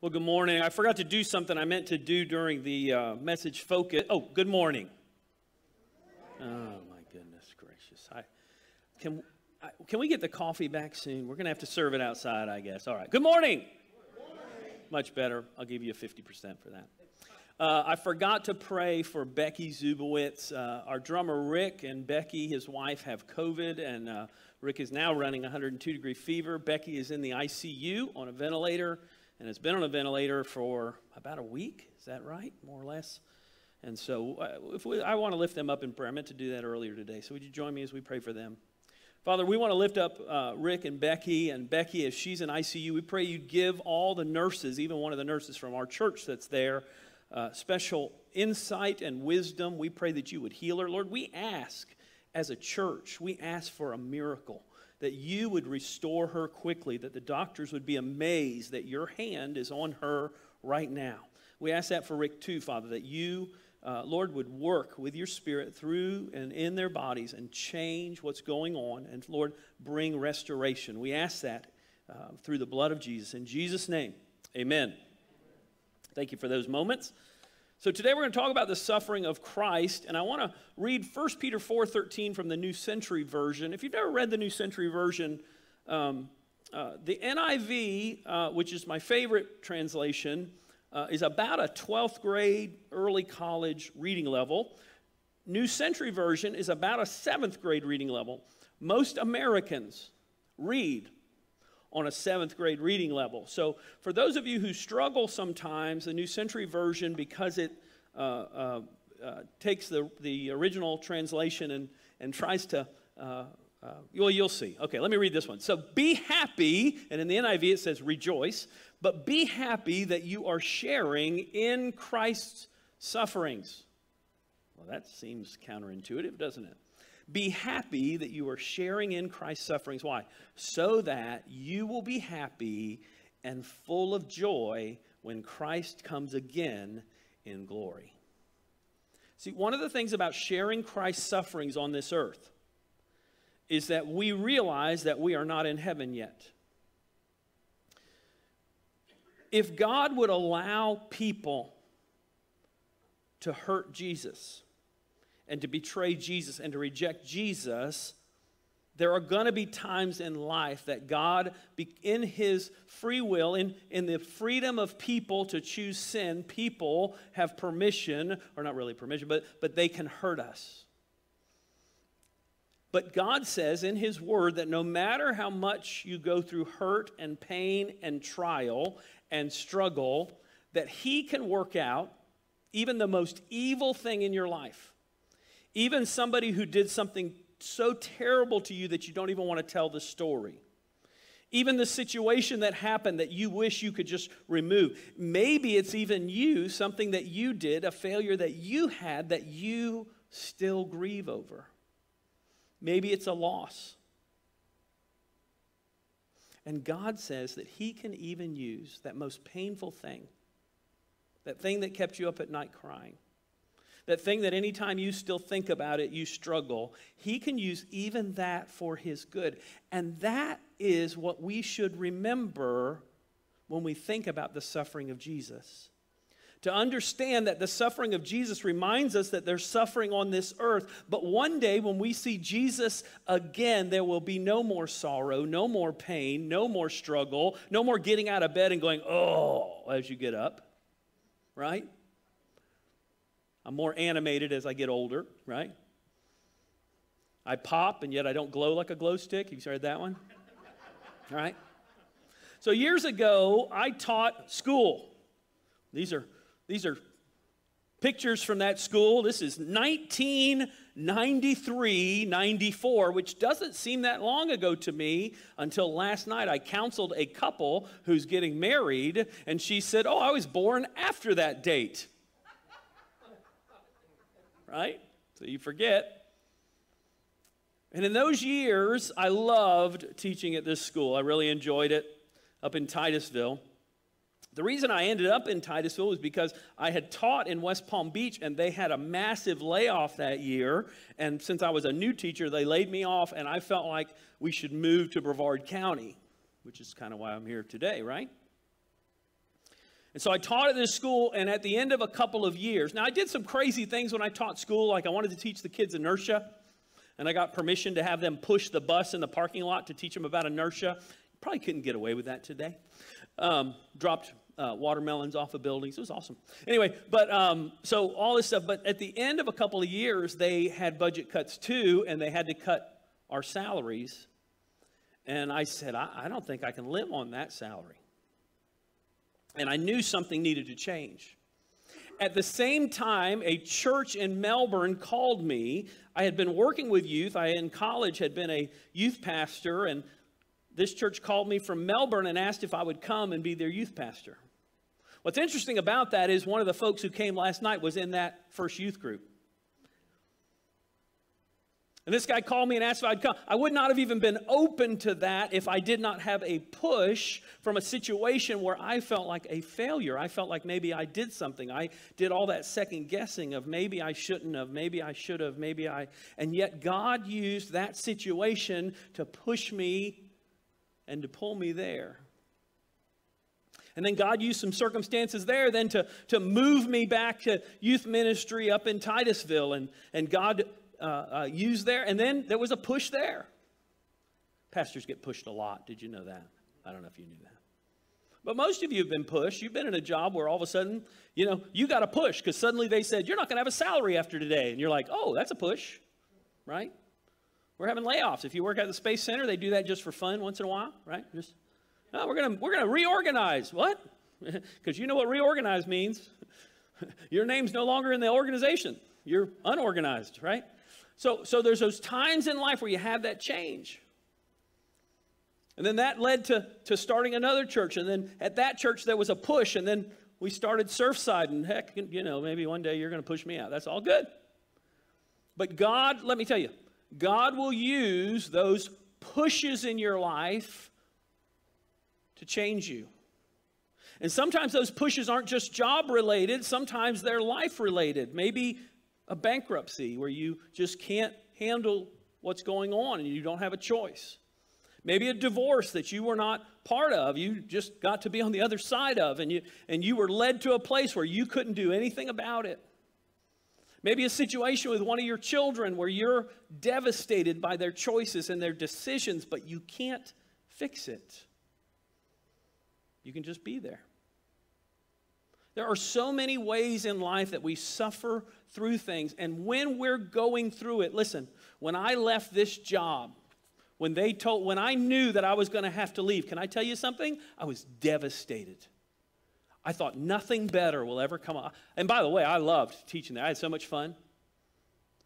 Well, good morning. I forgot to do something I meant to do during the uh, message focus. Oh, good morning. Oh, my goodness gracious. I, can, I, can we get the coffee back soon? We're going to have to serve it outside, I guess. All right. Good morning. Good morning. Much better. I'll give you a 50% for that. Uh, I forgot to pray for Becky Zubowitz. Uh, our drummer Rick and Becky, his wife, have COVID, and uh, Rick is now running 102 degree fever. Becky is in the ICU on a ventilator and has been on a ventilator for about a week. Is that right? More or less. And so uh, if we, I want to lift them up in prayer. I meant to do that earlier today. So would you join me as we pray for them? Father, we want to lift up uh, Rick and Becky. And Becky, as she's in ICU, we pray you give all the nurses, even one of the nurses from our church that's there, uh, special insight and wisdom. We pray that you would heal her. Lord, we ask as a church, we ask for a miracle that you would restore her quickly, that the doctors would be amazed that your hand is on her right now. We ask that for Rick too, Father, that you, uh, Lord, would work with your spirit through and in their bodies and change what's going on, and Lord, bring restoration. We ask that uh, through the blood of Jesus. In Jesus' name, amen. Thank you for those moments. So today we're going to talk about the suffering of Christ, and I want to read 1 Peter 4.13 from the New Century Version. If you've never read the New Century Version, um, uh, the NIV, uh, which is my favorite translation, uh, is about a 12th grade, early college reading level. New Century Version is about a 7th grade reading level. Most Americans read on a seventh grade reading level. So, for those of you who struggle sometimes, the New Century Version, because it uh, uh, uh, takes the, the original translation and, and tries to, uh, uh, well, you'll see. Okay, let me read this one. So, be happy, and in the NIV it says rejoice, but be happy that you are sharing in Christ's sufferings. Well, that seems counterintuitive, doesn't it? Be happy that you are sharing in Christ's sufferings. Why? So that you will be happy and full of joy when Christ comes again in glory. See, one of the things about sharing Christ's sufferings on this earth is that we realize that we are not in heaven yet. If God would allow people to hurt Jesus, and to betray Jesus and to reject Jesus, there are going to be times in life that God, in His free will, in, in the freedom of people to choose sin, people have permission, or not really permission, but, but they can hurt us. But God says in His Word that no matter how much you go through hurt and pain and trial and struggle, that He can work out even the most evil thing in your life even somebody who did something so terrible to you that you don't even want to tell the story. Even the situation that happened that you wish you could just remove. Maybe it's even you, something that you did, a failure that you had that you still grieve over. Maybe it's a loss. And God says that He can even use that most painful thing, that thing that kept you up at night crying, that thing that anytime you still think about it, you struggle, He can use even that for His good. And that is what we should remember when we think about the suffering of Jesus. To understand that the suffering of Jesus reminds us that there's suffering on this earth, but one day when we see Jesus again, there will be no more sorrow, no more pain, no more struggle, no more getting out of bed and going, oh, as you get up, right? I'm more animated as I get older, right? I pop and yet I don't glow like a glow stick. Have You've heard that one? All right. So years ago, I taught school. These are these are pictures from that school. This is 1993, 94, which doesn't seem that long ago to me until last night. I counseled a couple who's getting married, and she said, Oh, I was born after that date right? So you forget. And in those years, I loved teaching at this school. I really enjoyed it up in Titusville. The reason I ended up in Titusville was because I had taught in West Palm Beach and they had a massive layoff that year. And since I was a new teacher, they laid me off and I felt like we should move to Brevard County, which is kind of why I'm here today, right? And so I taught at this school, and at the end of a couple of years, now I did some crazy things when I taught school, like I wanted to teach the kids inertia, and I got permission to have them push the bus in the parking lot to teach them about inertia. Probably couldn't get away with that today. Um, dropped uh, watermelons off of buildings. It was awesome. Anyway, but um, so all this stuff. But at the end of a couple of years, they had budget cuts too, and they had to cut our salaries. And I said, I, I don't think I can live on that salary. And I knew something needed to change. At the same time, a church in Melbourne called me. I had been working with youth. I, in college, had been a youth pastor, and this church called me from Melbourne and asked if I would come and be their youth pastor. What's interesting about that is one of the folks who came last night was in that first youth group. And this guy called me and asked if I'd come. I would not have even been open to that if I did not have a push from a situation where I felt like a failure. I felt like maybe I did something. I did all that second guessing of maybe I shouldn't have, maybe I should have, maybe I. And yet God used that situation to push me and to pull me there. And then God used some circumstances there then to, to move me back to youth ministry up in Titusville. And, and God uh, uh, used there. And then there was a push there. Pastors get pushed a lot. Did you know that? I don't know if you knew that. But most of you have been pushed. You've been in a job where all of a sudden, you know, you got a push because suddenly they said, you're not going to have a salary after today. And you're like, oh, that's a push, right? We're having layoffs. If you work at the Space Center, they do that just for fun once in a while, right? Just, no, we're going to we're gonna reorganize. What? Because you know what reorganize means. Your name's no longer in the organization. You're unorganized, right? So, so there's those times in life where you have that change. And then that led to, to starting another church. And then at that church, there was a push. And then we started Surfside. And heck, you know, maybe one day you're going to push me out. That's all good. But God, let me tell you, God will use those pushes in your life to change you. And sometimes those pushes aren't just job related, sometimes they're life related. Maybe a bankruptcy where you just can't handle what's going on and you don't have a choice. Maybe a divorce that you were not part of, you just got to be on the other side of, and you, and you were led to a place where you couldn't do anything about it. Maybe a situation with one of your children where you're devastated by their choices and their decisions, but you can't fix it. You can just be there. There are so many ways in life that we suffer through things. And when we're going through it, listen, when I left this job, when they told, when I knew that I was going to have to leave, can I tell you something? I was devastated. I thought nothing better will ever come up. And by the way, I loved teaching there. I had so much fun.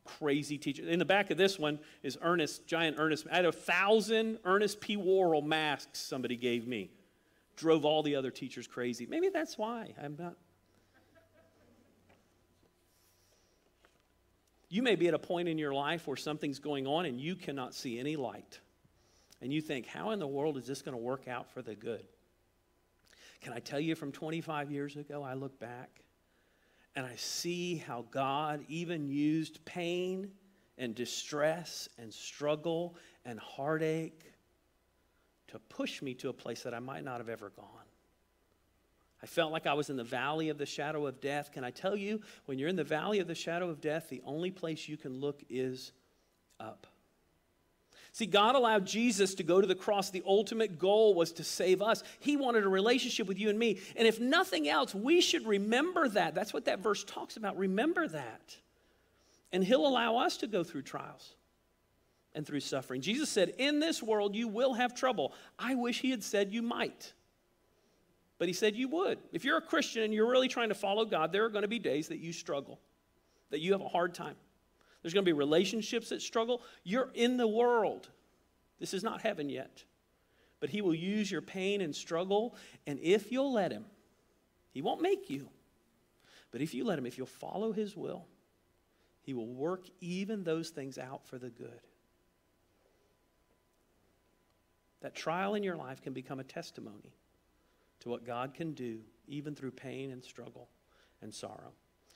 Crazy teacher. In the back of this one is Ernest, giant Ernest. I had a thousand Ernest P. Worrell masks somebody gave me drove all the other teachers crazy. Maybe that's why I'm not. You may be at a point in your life where something's going on and you cannot see any light. And you think, how in the world is this going to work out for the good? Can I tell you from 25 years ago, I look back and I see how God even used pain and distress and struggle and heartache to push me to a place that I might not have ever gone. I felt like I was in the valley of the shadow of death. Can I tell you, when you're in the valley of the shadow of death, the only place you can look is up. See, God allowed Jesus to go to the cross. The ultimate goal was to save us. He wanted a relationship with you and me. And if nothing else, we should remember that. That's what that verse talks about. Remember that. And He'll allow us to go through trials and through suffering. Jesus said, In this world you will have trouble. I wish he had said you might. But he said you would. If you're a Christian and you're really trying to follow God, there are going to be days that you struggle, that you have a hard time. There's going to be relationships that struggle. You're in the world. This is not heaven yet. But he will use your pain and struggle. And if you'll let him, he won't make you. But if you let him, if you'll follow his will, he will work even those things out for the good. That trial in your life can become a testimony to what God can do, even through pain and struggle and sorrow.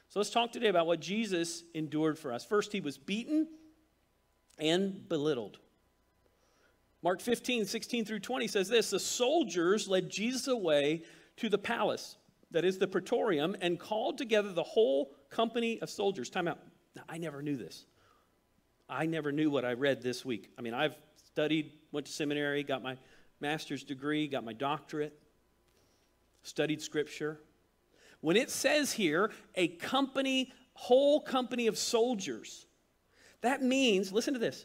So let's talk today about what Jesus endured for us. First, he was beaten and belittled. Mark 15, 16 through 20 says this The soldiers led Jesus away to the palace. that is the praetorium, and called together the whole company of soldiers. Time out. I never knew this. I never knew what I read this week. I mean, I've studied, went to seminary, got my master's degree, got my doctorate, studied scripture. When it says here, a company, whole company of soldiers, that means, listen to this,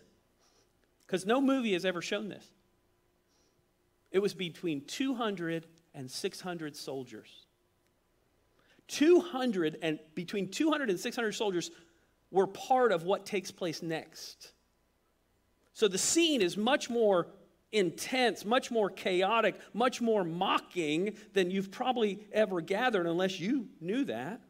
because no movie has ever shown this. It was between 200 and 600 soldiers. 200 and between 200 and 600 soldiers were part of what takes place next. So the scene is much more intense, much more chaotic, much more mocking than you've probably ever gathered unless you knew that.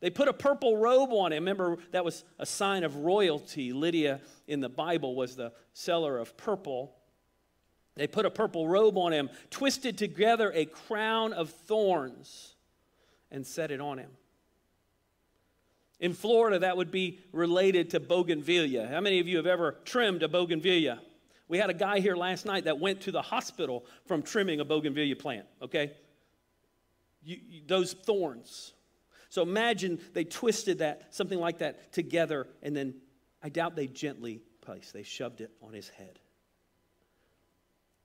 They put a purple robe on him. Remember, that was a sign of royalty. Lydia in the Bible was the seller of purple. They put a purple robe on him, twisted together a crown of thorns, and set it on him. In Florida, that would be related to bougainvillea. How many of you have ever trimmed a bougainvillea? We had a guy here last night that went to the hospital from trimming a bougainvillea plant, okay? You, you, those thorns. So imagine they twisted that, something like that, together, and then I doubt they gently placed, they shoved it on his head.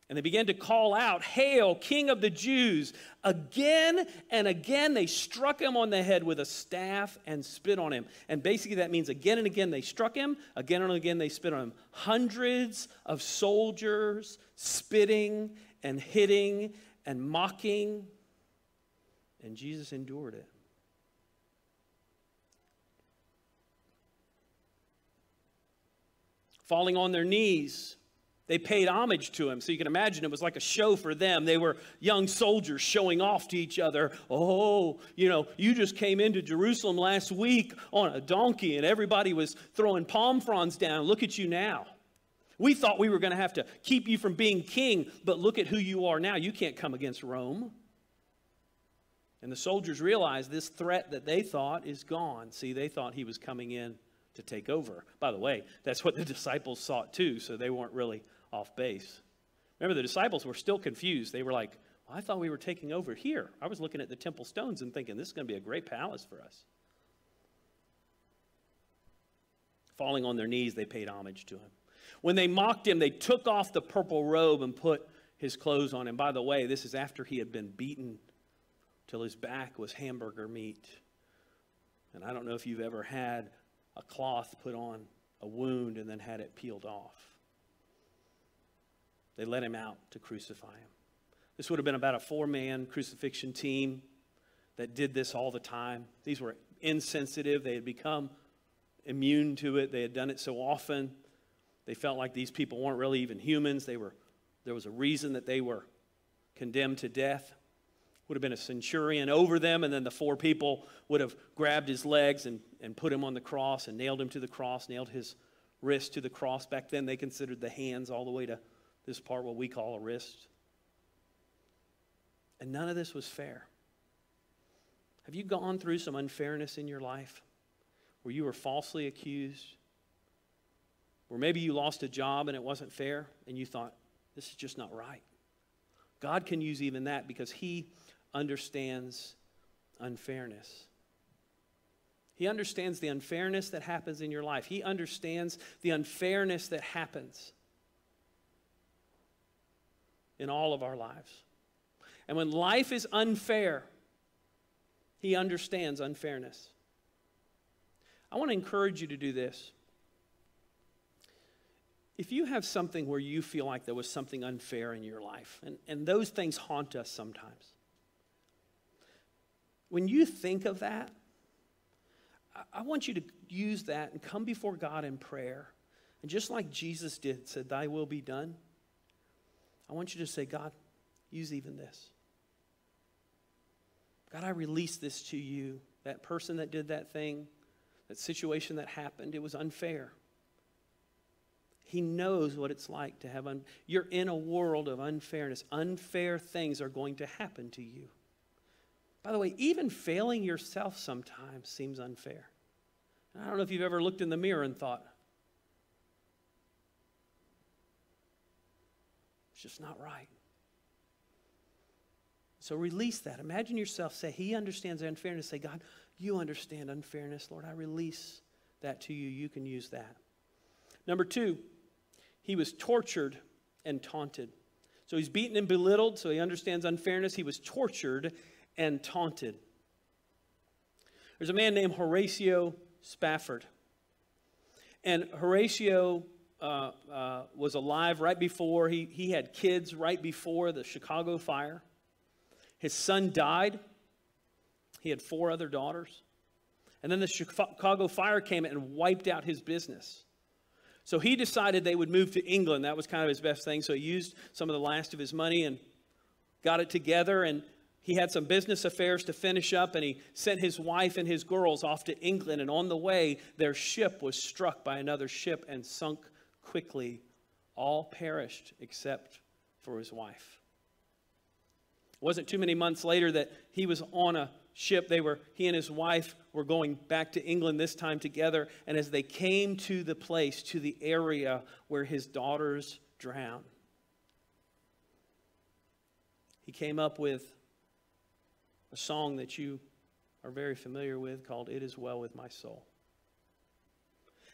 And they began to call out, Hail, King of the Jews! Again and again they struck him on the head with a staff and spit on him. And basically that means again and again they struck him, again and again they spit on him. Hundreds of soldiers spitting and hitting and mocking. And Jesus endured it. Falling on their knees they paid homage to him. So you can imagine it was like a show for them. They were young soldiers showing off to each other. Oh, you know, you just came into Jerusalem last week on a donkey and everybody was throwing palm fronds down. Look at you now. We thought we were going to have to keep you from being king, but look at who you are now. You can't come against Rome. And the soldiers realized this threat that they thought is gone. See, they thought he was coming in to take over. By the way, that's what the disciples sought too, so they weren't really off base. Remember, the disciples were still confused. They were like, well, I thought we were taking over here. I was looking at the temple stones and thinking, this is going to be a great palace for us. Falling on their knees, they paid homage to him. When they mocked him, they took off the purple robe and put his clothes on him. By the way, this is after he had been beaten till his back was hamburger meat. And I don't know if you've ever had a cloth put on a wound and then had it peeled off. They let him out to crucify him. This would have been about a four man crucifixion team that did this all the time. These were insensitive, they had become immune to it, they had done it so often. They felt like these people weren't really even humans. They were, there was a reason that they were condemned to death would have been a centurion over them, and then the four people would have grabbed his legs and, and put him on the cross and nailed him to the cross, nailed his wrist to the cross. Back then, they considered the hands all the way to this part, what we call a wrist. And none of this was fair. Have you gone through some unfairness in your life where you were falsely accused? Where maybe you lost a job and it wasn't fair and you thought, this is just not right? God can use even that because He understands unfairness. He understands the unfairness that happens in your life. He understands the unfairness that happens in all of our lives. And when life is unfair, He understands unfairness. I want to encourage you to do this. If you have something where you feel like there was something unfair in your life, and, and those things haunt us sometimes, when you think of that, I want you to use that and come before God in prayer. And just like Jesus did, said, Thy will be done. I want you to say, God, use even this. God, I release this to you. That person that did that thing, that situation that happened, it was unfair. He knows what it's like to have, un- you're in a world of unfairness. Unfair things are going to happen to you. By the way, even failing yourself sometimes seems unfair. I don't know if you've ever looked in the mirror and thought, it's just not right. So release that. Imagine yourself say, He understands unfairness. Say, God, you understand unfairness. Lord, I release that to you. You can use that. Number two, he was tortured and taunted. So he's beaten and belittled, so he understands unfairness. He was tortured and taunted. There's a man named Horatio Spafford. And Horatio uh, uh, was alive right before, he, he had kids right before the Chicago fire. His son died. He had four other daughters. And then the Chicago fire came and wiped out his business. So he decided they would move to England. That was kind of his best thing. So he used some of the last of his money and got it together. And he had some business affairs to finish up. And he sent his wife and his girls off to England. And on the way, their ship was struck by another ship and sunk quickly. All perished except for his wife. It wasn't too many months later that he was on a ship. They were, he and his wife were going back to England this time together. And as they came to the place, to the area where his daughters drowned, he came up with a song that you are very familiar with called It Is Well With My Soul.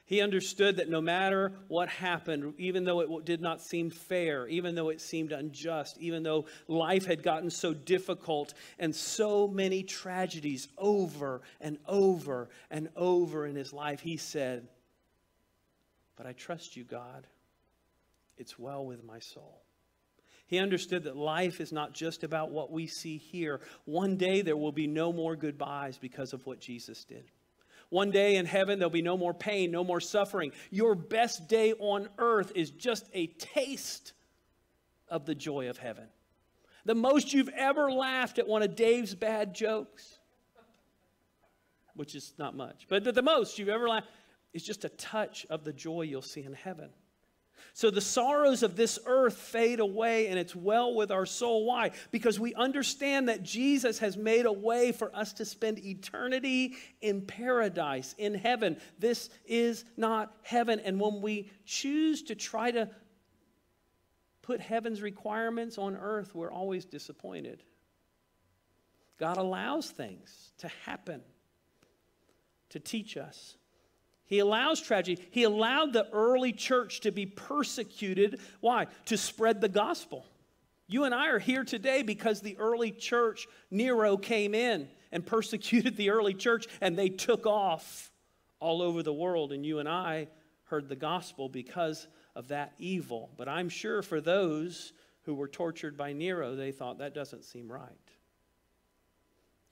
He understood that no matter what happened, even though it did not seem fair, even though it seemed unjust, even though life had gotten so difficult and so many tragedies over and over and over in his life, he said, But I trust you, God. It's well with my soul. He understood that life is not just about what we see here. One day there will be no more goodbyes because of what Jesus did. One day in heaven, there'll be no more pain, no more suffering. Your best day on earth is just a taste of the joy of heaven. The most you've ever laughed at one of Dave's bad jokes, which is not much, but the, most you've ever laughed is just a touch of the joy you'll see in heaven. So the sorrows of this earth fade away and it's well with our soul. Why? Because we understand that Jesus has made a way for us to spend eternity in paradise, in heaven. This is not heaven. And when we choose to try to put heaven's requirements on earth, we're always disappointed. God allows things to happen to teach us. He allows tragedy. He allowed the early church to be persecuted. Why? To spread the gospel. You and I are here today because the early church, Nero came in and persecuted the early church, and they took off all over the world. And you and I heard the gospel because of that evil. But I'm sure for those who were tortured by Nero, they thought that doesn't seem right.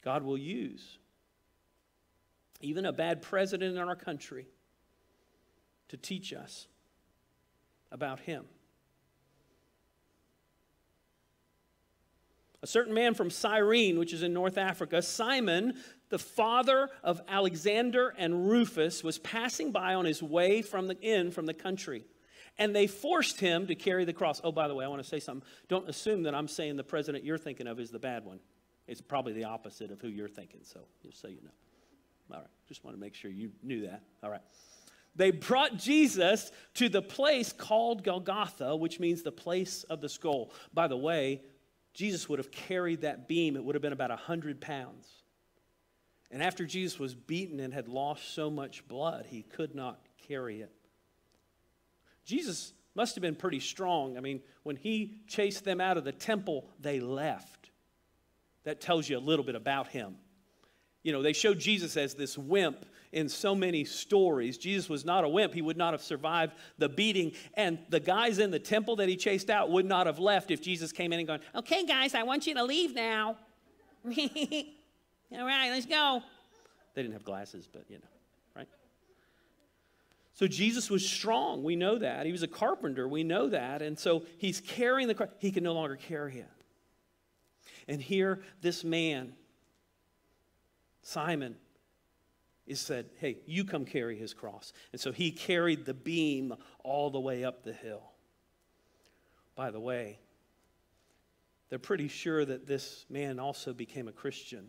God will use even a bad president in our country, to teach us about him. A certain man from Cyrene, which is in North Africa, Simon, the father of Alexander and Rufus, was passing by on his way from the inn from the country. And they forced him to carry the cross. Oh, by the way, I want to say something. Don't assume that I'm saying the president you're thinking of is the bad one. It's probably the opposite of who you're thinking, so just so you know. All right, just want to make sure you knew that. All right. They brought Jesus to the place called Golgotha, which means the place of the skull. By the way, Jesus would have carried that beam, it would have been about 100 pounds. And after Jesus was beaten and had lost so much blood, he could not carry it. Jesus must have been pretty strong. I mean, when he chased them out of the temple, they left. That tells you a little bit about him. You know, they showed Jesus as this wimp in so many stories. Jesus was not a wimp. He would not have survived the beating. And the guys in the temple that he chased out would not have left if Jesus came in and gone, Okay, guys, I want you to leave now. All right, let's go. They didn't have glasses, but you know, right? So Jesus was strong. We know that. He was a carpenter. We know that. And so he's carrying the cross. He can no longer carry it. And here, this man, Simon is said, Hey, you come carry his cross. And so he carried the beam all the way up the hill. By the way, they're pretty sure that this man also became a Christian.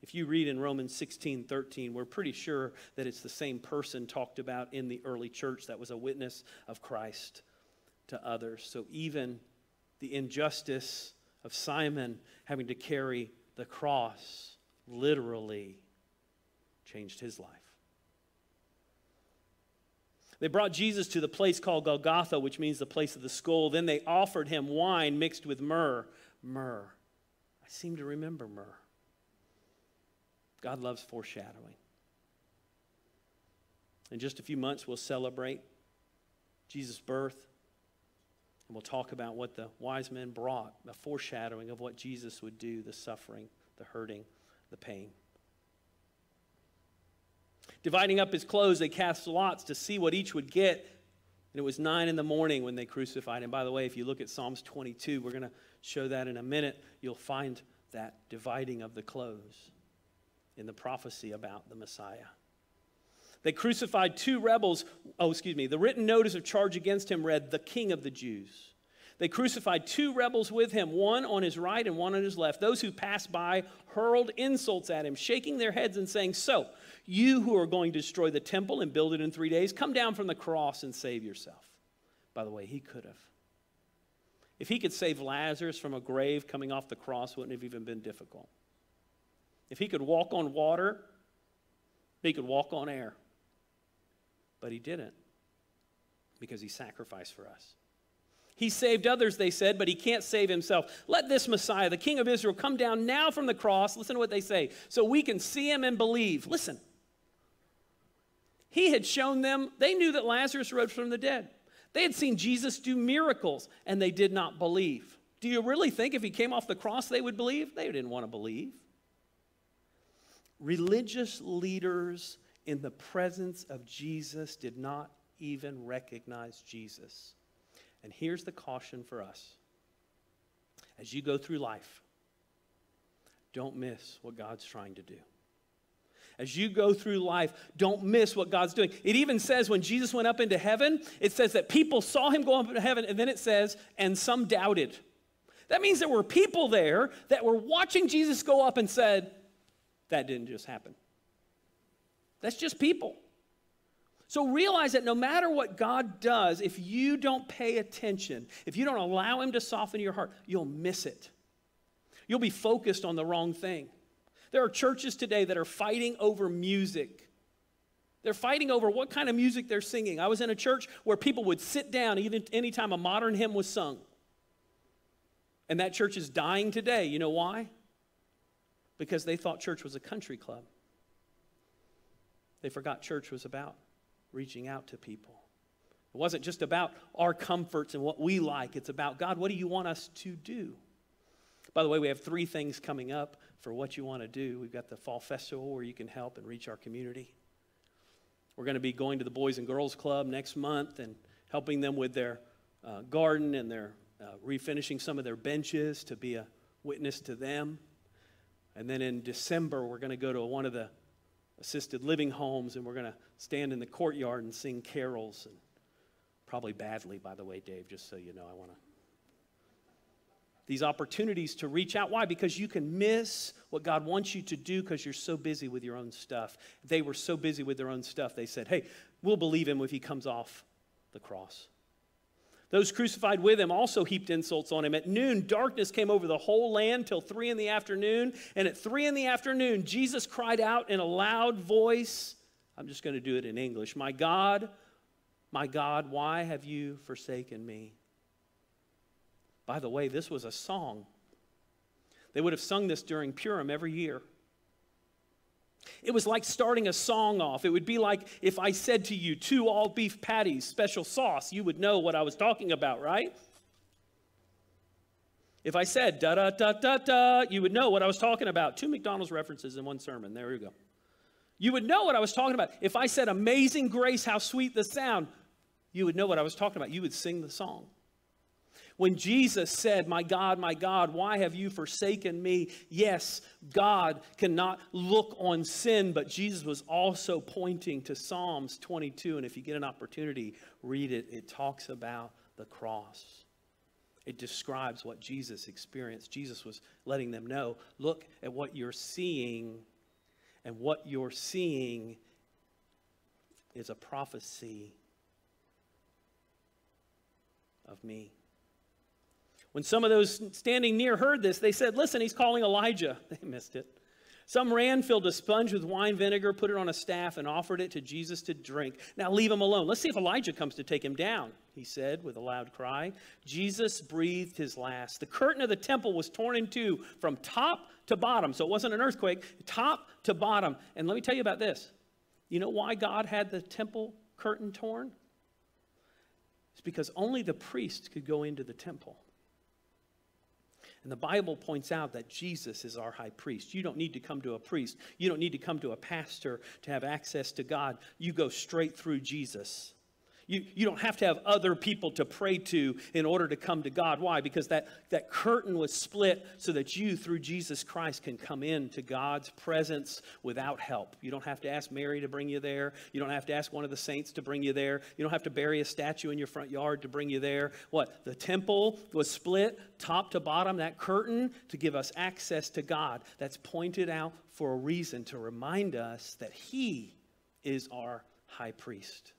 If you read in Romans 16 13, we're pretty sure that it's the same person talked about in the early church that was a witness of Christ to others. So even the injustice of Simon having to carry the cross literally changed his life. They brought Jesus to the place called Golgotha, which means the place of the skull. Then they offered him wine mixed with myrrh. Myrrh. I seem to remember myrrh. God loves foreshadowing. In just a few months, we'll celebrate Jesus' birth. And we'll talk about what the wise men brought, the foreshadowing of what Jesus would do, the suffering, the hurting, the pain. Dividing up his clothes, they cast lots to see what each would get. And it was nine in the morning when they crucified him. By the way, if you look at Psalms 22, we're going to show that in a minute. You'll find that dividing of the clothes in the prophecy about the Messiah. They crucified two rebels. Oh, excuse me. The written notice of charge against him read, The King of the Jews. They crucified two rebels with him, one on his right and one on his left. Those who passed by hurled insults at him, shaking their heads and saying, So, you who are going to destroy the temple and build it in three days, come down from the cross and save yourself. By the way, he could have. If he could save Lazarus from a grave coming off the cross, wouldn't have even been difficult. If he could walk on water, he could walk on air. But he didn't because he sacrificed for us. He saved others, they said, but he can't save himself. Let this Messiah, the King of Israel, come down now from the cross. Listen to what they say, so we can see him and believe. Listen. He had shown them, they knew that Lazarus rose from the dead. They had seen Jesus do miracles, and they did not believe. Do you really think if he came off the cross they would believe? They didn't want to believe. Religious leaders in the presence of Jesus did not even recognize Jesus. And here's the caution for us as you go through life, don't miss what God's trying to do. As you go through life, don't miss what God's doing. It even says when Jesus went up into heaven, it says that people saw him go up into heaven, and then it says, and some doubted. That means there were people there that were watching Jesus go up and said, that didn't just happen. That's just people. So realize that no matter what God does, if you don't pay attention, if you don't allow Him to soften your heart, you'll miss it. You'll be focused on the wrong thing. There are churches today that are fighting over music. They're fighting over what kind of music they're singing. I was in a church where people would sit down even anytime a modern hymn was sung. And that church is dying today. You know why? Because they thought church was a country club. They forgot church was about reaching out to people. It wasn't just about our comforts and what we like, it's about God, what do you want us to do? By the way, we have three things coming up for what you want to do. We've got the Fall Festival where you can help and reach our community. We're going to be going to the Boys and Girls Club next month and helping them with their uh, garden and their uh, refinishing some of their benches to be a witness to them. And then in December, we're going to go to one of the assisted living homes, and we're going to stand in the courtyard and sing carols, and probably badly, by the way, Dave, just so you know. I want to. These opportunities to reach out. Why? Because you can miss what God wants you to do because you're so busy with your own stuff. They were so busy with their own stuff, they said, hey, we'll believe him if he comes off the cross. Those crucified with him also heaped insults on him. At noon, darkness came over the whole land till three in the afternoon. And at three in the afternoon, Jesus cried out in a loud voice. I'm just going to do it in English My God, my God, why have you forsaken me? By the way, this was a song. They would have sung this during Purim every year. It was like starting a song off. It would be like if I said to you, two all beef patties, special sauce, you would know what I was talking about, right? If I said da da da da da, you would know what I was talking about. Two McDonald's references in one sermon. There you go. You would know what I was talking about. If I said amazing grace, how sweet the sound, you would know what I was talking about. You would sing the song. When Jesus said, My God, my God, why have you forsaken me? Yes, God cannot look on sin, but Jesus was also pointing to Psalms 22. And if you get an opportunity, read it. It talks about the cross. It describes what Jesus experienced. Jesus was letting them know look at what you're seeing, and what you're seeing is a prophecy of me. When some of those standing near heard this, they said, Listen, he's calling Elijah. They missed it. Some ran, filled a sponge with wine vinegar, put it on a staff, and offered it to Jesus to drink. Now leave him alone. Let's see if Elijah comes to take him down, he said with a loud cry. Jesus breathed his last. The curtain of the temple was torn in two from top to bottom. So it wasn't an earthquake, top to bottom. And let me tell you about this. You know why God had the temple curtain torn? It's because only the priest could go into the temple. And the Bible points out that Jesus is our high priest. You don't need to come to a priest, you don't need to come to a pastor to have access to God. You go straight through Jesus. You, you don't have to have other people to pray to in order to come to God. Why? Because that, that curtain was split so that you, through Jesus Christ, can come into God's presence without help. You don't have to ask Mary to bring you there. You don't have to ask one of the saints to bring you there. You don't have to bury a statue in your front yard to bring you there. What? The temple was split top to bottom, that curtain to give us access to God. That's pointed out for a reason to remind us that He is our high priest.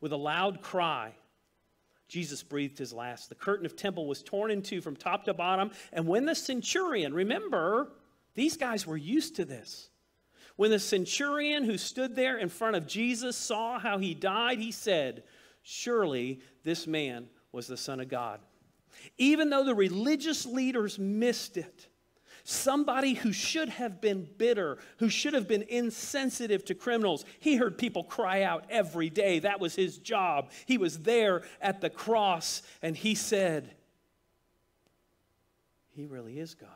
With a loud cry, Jesus breathed his last. The curtain of temple was torn in two from top to bottom. And when the centurion, remember, these guys were used to this. When the centurion who stood there in front of Jesus saw how he died, he said, Surely this man was the Son of God. Even though the religious leaders missed it, somebody who should have been bitter, who should have been insensitive to criminals. He heard people cry out every day. That was his job. He was there at the cross, and he said, He really is God.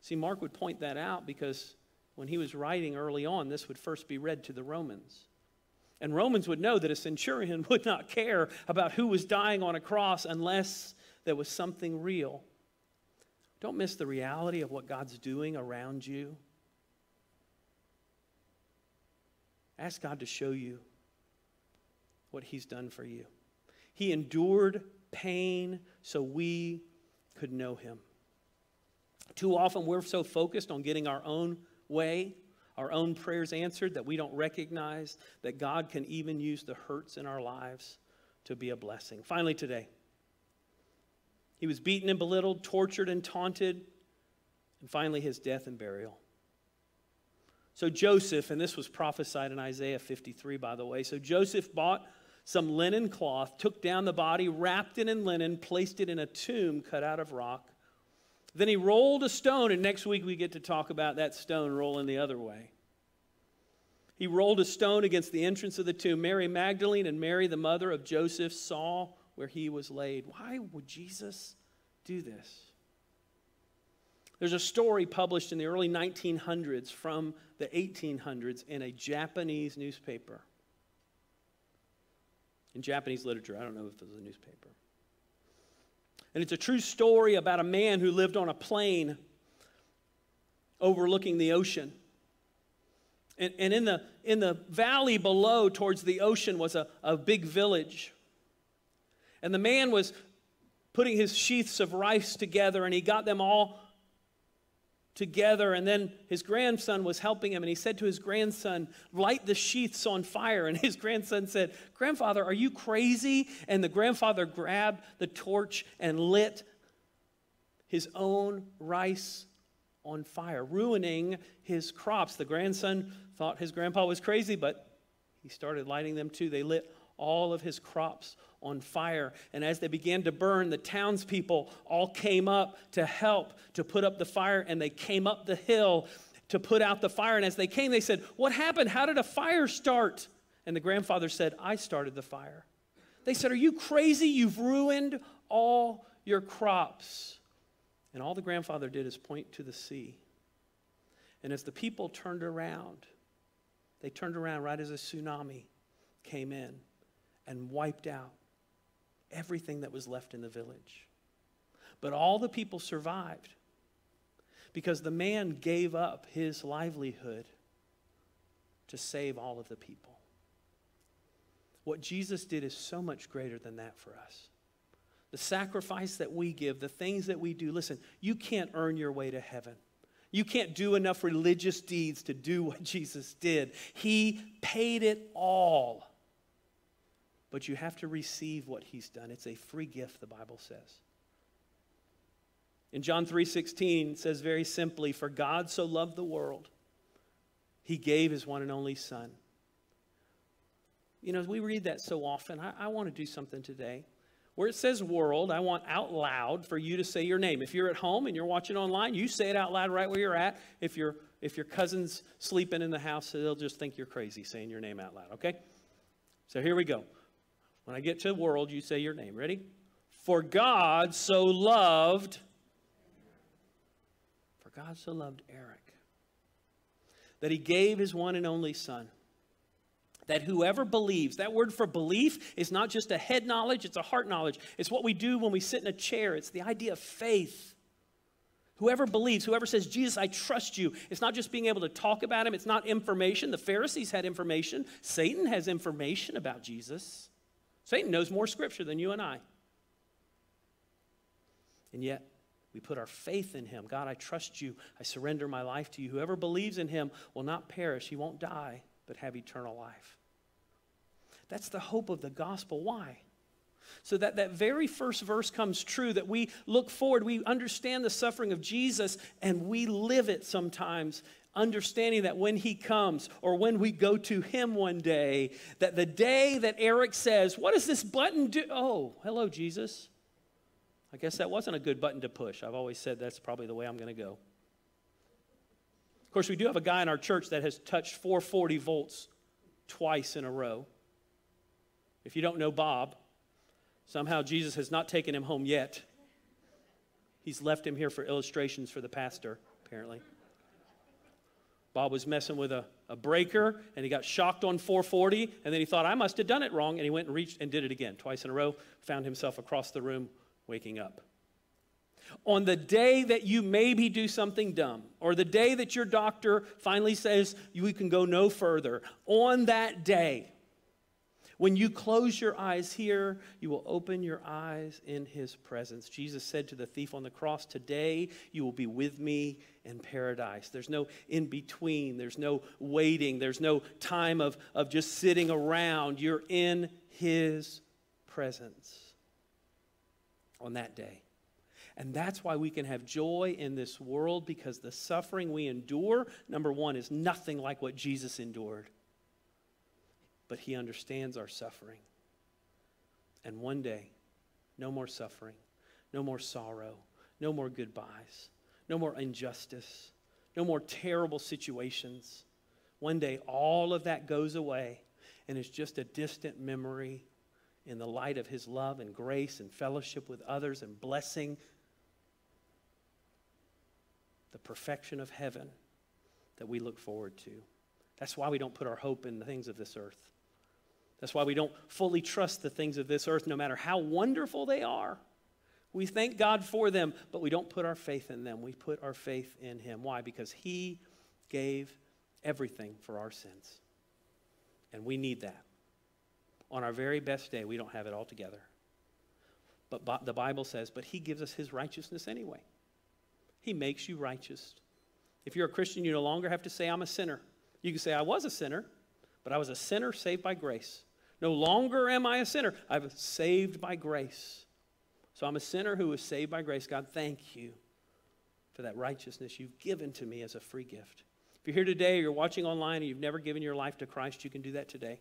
See, Mark would point that out because when he was writing early on, this would first be read to the Romans. And Romans would know that a centurion would not care about who was dying on a cross unless there was something real. Don't miss the reality of what God's doing around you. Ask God to show you what He's done for you. He endured pain so we could know Him. Too often we're so focused on getting our own way, our own prayers answered, that we don't recognize that God can even use the hurts in our lives to be a blessing. Finally, today, he was beaten and belittled, tortured and taunted, and finally his death and burial. So Joseph, and this was prophesied in Isaiah 53, by the way. So Joseph bought some linen cloth, took down the body, wrapped it in linen, placed it in a tomb cut out of rock. Then he rolled a stone, and next week we get to talk about that stone rolling the other way. He rolled a stone against the entrance of the tomb. Mary Magdalene and Mary, the mother of Joseph, saw where he was laid. Why would Jesus do this? There's a story published in the early 1900s from the 1800s in a Japanese newspaper. In Japanese literature, I don't know if it was a newspaper. And it's a true story about a man who lived on a plain overlooking the ocean. And, and in, the, in the valley below, towards the ocean, was a, a big village. And the man was putting his sheaths of rice together, and he got them all together. And then his grandson was helping him, and he said to his grandson, Light the sheaths on fire. And his grandson said, Grandfather, are you crazy? And the grandfather grabbed the torch and lit his own rice on fire, ruining his crops. The grandson thought his grandpa was crazy, but he started lighting them too. They lit all of his crops on fire. And as they began to burn, the townspeople all came up to help to put up the fire, and they came up the hill to put out the fire. And as they came, they said, What happened? How did a fire start? And the grandfather said, I started the fire. They said, Are you crazy? You've ruined all your crops. And all the grandfather did is point to the sea. And as the people turned around, they turned around right as a tsunami came in and wiped out everything that was left in the village. But all the people survived because the man gave up his livelihood to save all of the people. What Jesus did is so much greater than that for us. The sacrifice that we give, the things that we do, listen, you can't earn your way to heaven. You can't do enough religious deeds to do what Jesus did. He paid it all but you have to receive what he's done. It's a free gift, the Bible says. In John 3:16 it says very simply, "For God so loved the world, he gave his one and only son." You know, we read that so often. I, I want to do something today. Where it says world, I want out loud for you to say your name. If you're at home and you're watching online, you say it out loud right where you're at. If, you if your cousin's sleeping in the house, they'll just think you're crazy saying your name out loud, okay? So here we go. When I get to the world, you say your name. Ready? For God so loved, for God so loved Eric, that he gave his one and only son that whoever believes, that word for belief is not just a head knowledge, it's a heart knowledge. It's what we do when we sit in a chair, it's the idea of faith. Whoever believes, whoever says, Jesus, I trust you, it's not just being able to talk about him, it's not information. The Pharisees had information, Satan has information about Jesus. Satan knows more scripture than you and I. And yet, we put our faith in him. God, I trust you. I surrender my life to you. Whoever believes in him will not perish, he won't die, but have eternal life. That's the hope of the gospel. Why? So that that very first verse comes true, that we look forward, we understand the suffering of Jesus, and we live it sometimes, understanding that when he comes or when we go to him one day, that the day that Eric says, What does this button do? Oh, hello, Jesus. I guess that wasn't a good button to push. I've always said that's probably the way I'm going to go. Of course, we do have a guy in our church that has touched 440 volts twice in a row. If you don't know Bob, somehow Jesus has not taken him home yet. He's left him here for illustrations for the pastor, apparently. Bob was messing with a, a breaker and he got shocked on 440 and then he thought, I must have done it wrong. And he went and reached and did it again, twice in a row, found himself across the room waking up. On the day that you maybe do something dumb, or the day that your doctor finally says you can go no further, on that day, when you close your eyes here, you will open your eyes in his presence. Jesus said to the thief on the cross, Today you will be with me in paradise. There's no in between, there's no waiting, there's no time of, of just sitting around. You're in his presence on that day. And that's why we can have joy in this world because the suffering we endure, number one, is nothing like what Jesus endured but He understands our suffering. And one day, no more suffering, no more sorrow, no more goodbyes, no more injustice, no more terrible situations. One day, all of that goes away and is just a distant memory in the light of His love and grace and fellowship with others and blessing the perfection of heaven that we look forward to. That's why we don't put our hope in the things of this earth. That's why we don't fully trust the things of this earth, no matter how wonderful they are. We thank God for them, but we don't put our faith in them. We put our faith in Him. Why? Because He gave everything for our sins. And we need that. On our very best day, we don't have it all together. But the Bible says, but He gives us His righteousness anyway. He makes you righteous. If you're a Christian, you no longer have to say, I'm a sinner. You can say, I was a sinner, but I was a sinner saved by grace. No longer am I a sinner. I'm saved by grace. So I'm a sinner who was saved by grace. God, thank you for that righteousness you've given to me as a free gift. If you're here today or you're watching online and you've never given your life to Christ, you can do that today.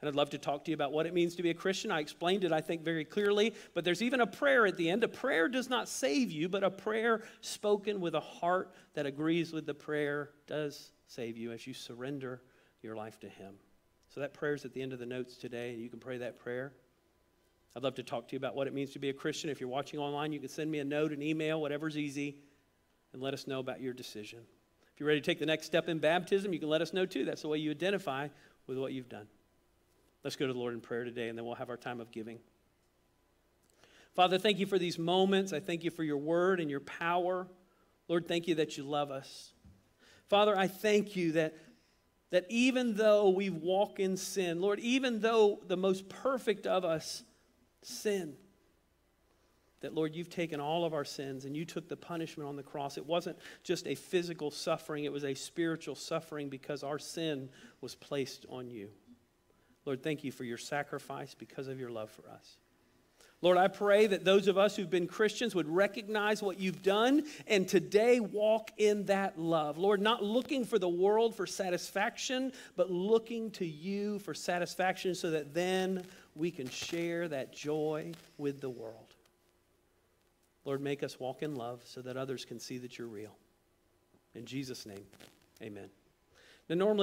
And I'd love to talk to you about what it means to be a Christian. I explained it, I think, very clearly. But there's even a prayer at the end. A prayer does not save you, but a prayer spoken with a heart that agrees with the prayer does save you as you surrender your life to Him. So that prayer is at the end of the notes today. And you can pray that prayer. I'd love to talk to you about what it means to be a Christian. If you're watching online, you can send me a note, an email, whatever's easy, and let us know about your decision. If you're ready to take the next step in baptism, you can let us know too. That's the way you identify with what you've done. Let's go to the Lord in prayer today, and then we'll have our time of giving. Father, thank you for these moments. I thank you for your word and your power. Lord, thank you that you love us. Father, I thank you that that even though we walk in sin, Lord, even though the most perfect of us sin, that Lord, you've taken all of our sins and you took the punishment on the cross. It wasn't just a physical suffering, it was a spiritual suffering because our sin was placed on you. Lord, thank you for your sacrifice because of your love for us. Lord, I pray that those of us who've been Christians would recognize what you've done and today walk in that love. Lord, not looking for the world for satisfaction, but looking to you for satisfaction so that then we can share that joy with the world. Lord, make us walk in love so that others can see that you're real. In Jesus' name, amen. Now, normally,